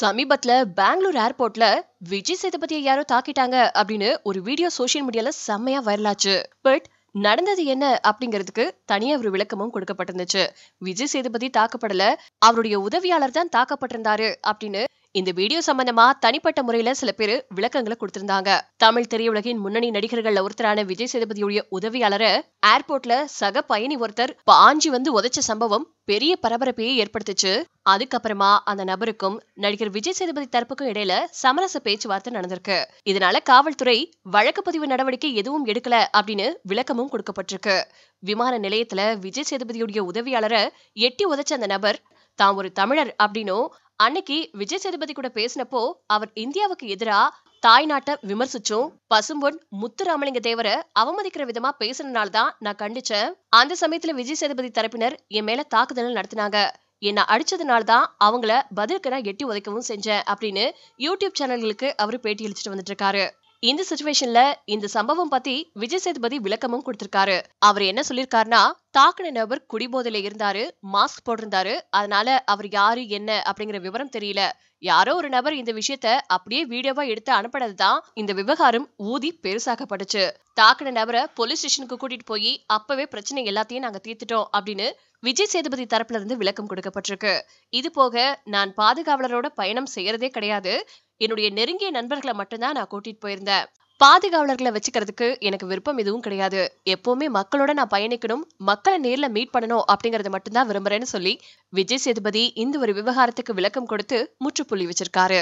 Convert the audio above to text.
சமீபத்துல பெங்களூர் ஏர்போர்ட்ல விஜய் சேதுபதியை யாரோ தாக்கிட்டாங்க அப்படின்னு ஒரு வீடியோ சோசியல் மீடியால செம்மையா வைரலாச்சு பட் நடந்தது என்ன அப்படிங்கிறதுக்கு தனியா ஒரு விளக்கமும் கொடுக்கப்பட்டிருந்துச்சு. விஜய் சேதுபதி தாக்கப்படல அவருடைய உதவியாளர் தான் தாக்கப்பட்டிருந்தாரு அப்படின்னு இந்த வீடியோ சம்பந்தமா தனிப்பட்ட முறையில சில பேரு விளக்கங்களை கொடுத்திருந்தாங்க. தமிழ் திரையுலகின் முன்னணி நடிகர்கள்ல ஒருத்தரான விஜய் சேதுபதியுடைய உதவியாளரை ஏர்போர்ட்ல சக பயணி ஒருத்தர் பாஞ்சி வந்து உதைச்ச சம்பவம் பெரிய பரபரப்பையே ஏற்படுத்துச்சு. அதுக்கப்புறமா அந்த நபருக்கும் நடிகர் விஜய் சேதுபதி தரப்புக்கும் இடையில சமரச பேச்சுவார்த்தை நடந்திருக்கு. இதனால காவல்துறை வழக்கு பதிவு நடவடிக்கை எதுவும் எடுக்கல அப்படின்னு விளக்கமும் கொடுக்கப்பட்டிருக்கு. விமான நிலையத்துல விஜய் சேதுபதியுடைய உதவியாளரை எட்டி உதைச்ச அந்த நபர் தான் ஒரு தமிழர் அப்படின்னும் அன்னைக்கு விஜய் சேதுபதி கூட பேசினப்போ அவர் இந்தியாவுக்கு எதிரா தாய்நாட்டை விமர்சிச்சும் பசும்பொன் முத்துராமலிங்க தேவரை அவமதிக்கிற விதமா பேசுனனால தான் நான் கண்டிச்சேன். அந்த சமயத்துல விஜய் சேதுபதி தரப்பினர் என் மேல தாக்குதல் நடத்தினாங்க. என்ன அடிச்சதுனால தான் அவங்கள பதிலுக்கு நான் எட்டி உதைக்கவும் செஞ்சேன் அப்படின்னு யூடியூப் சேனல்களுக்கு அவர் பேட்டி அளிச்சுட்டு வந்துட்டு இருக்காரு இந்த சுச்சுவேஷன்ல இந்த சம்பவம் பத்தி விஜய் சேதுபதி விளக்கமும் கொடுத்திருக்காரு. அவர் என்ன சொல்லிருக்காருனா தாக்குன நபர் குடிபோதையில இருந்தாரு மாஸ்க் போட்டிருந்தாரு. அதனால அவர் யாரு என்ன அப்படிங்கிற விவரம் தெரியல. யாரோ ஒரு நபர் இந்த விஷயத்த அப்படியே வீடியோவா எடுத்து அனுப்பினதுதான் இந்த விவகாரம் ஊதி பெருசாக்கப்பட்டுச்சு. தாக்குன நபரை போலீஸ் ஸ்டேஷனுக்கு கூட்டிட்டு போய் அப்பவே பிரச்சனை எல்லாத்தையும் நாங்க தீர்த்துட்டோம் அப்படின்னு விஜய் சேதுபதி தரப்புல இருந்து விளக்கம் கொடுக்கப்பட்டிருக்கு. இது போக நான் பாதுகாவலரோட பயணம் செய்யறதே கிடையாது. என்னுடைய நெருங்கிய நண்பர்களை மட்டும்தான் நான் கூட்டிட்டு போயிருந்தேன். பாதுகாவலர்களை வச்சுக்கிறதுக்கு எனக்கு விருப்பம் எதுவும் கிடையாது. எப்பவுமே மக்களோட நான் பயணிக்கணும் மக்களை நேர்ல மீட் பண்ணணும் அப்படிங்கறத மட்டும்தான் விரும்புறேன்னு சொல்லி விஜய் சேதுபதி இந்த ஒரு விவகாரத்துக்கு விளக்கம் கொடுத்து முற்றுப்புள்ளி வச்சிருக்காரு.